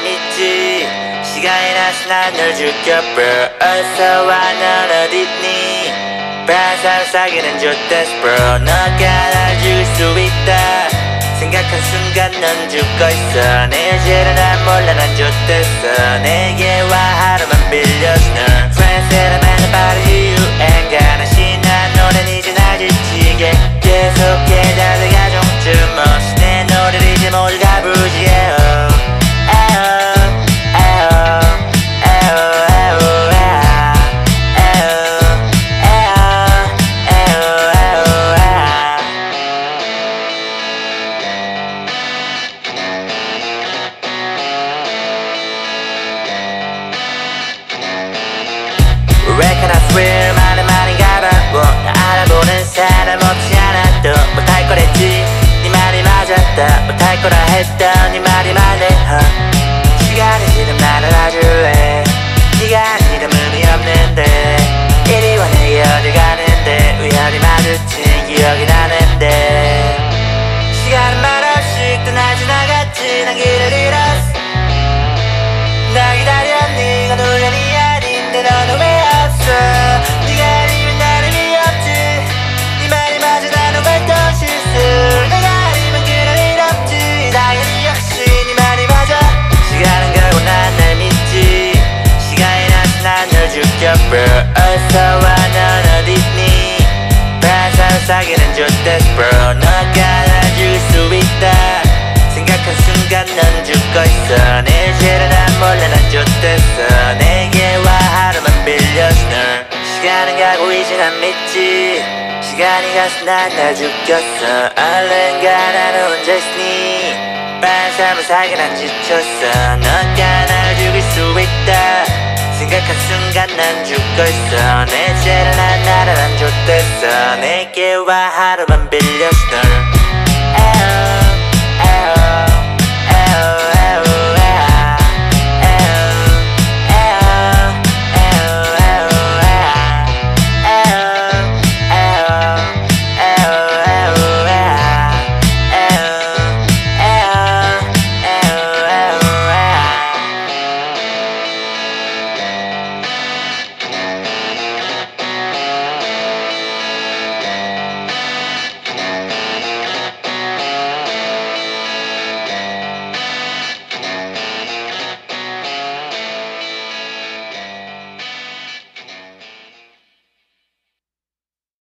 믿지. 시간이 나서 난널 죽여. Bro 어서 와넌 어딨니? 반사람 사귀는 좋댔어 bro. 너가 날 죽일 수 있다. 생각한 순간 넌 죽어 있어. 내 죄를 난 몰라 난 좋댔어 내게 와 하루만 빌려줘 널 Friends 많은 I swear 많은 말인가 봐뭐 나 알아보는 사람 없지 않아도 못할 거랬지. 네 말이 맞았다 못할 거라 했던 네 말이 맞네 huh? 시간이 지금 나를 아줄래 네가 아니면 의미 없는데 이리 와 내게 어디 가는데 우연히 마주친 기억이 나는데 난널 죽여 bro 어서 와 넌 어딨니? 반사람 사귀는 좋댔어 bro 너가 날 죽일 수 있다. 생각한 순간 넌 죽어 있어. 내 죄를 난 몰라 난 좋댔어 내게 와 하루만 빌려줘 널. 시간은 가고 이제 난 믿지. 시간이 가서 난날 죽였어. 얼른 가 나는 혼자 있으니 반사람을 살게 난 지쳤어. 너가 날 죽일 수 있다 생각한 순간 난 죽어 있어 내 죄를 난 나를 안 줬댔어 내게 와 하루만 빌려줘 널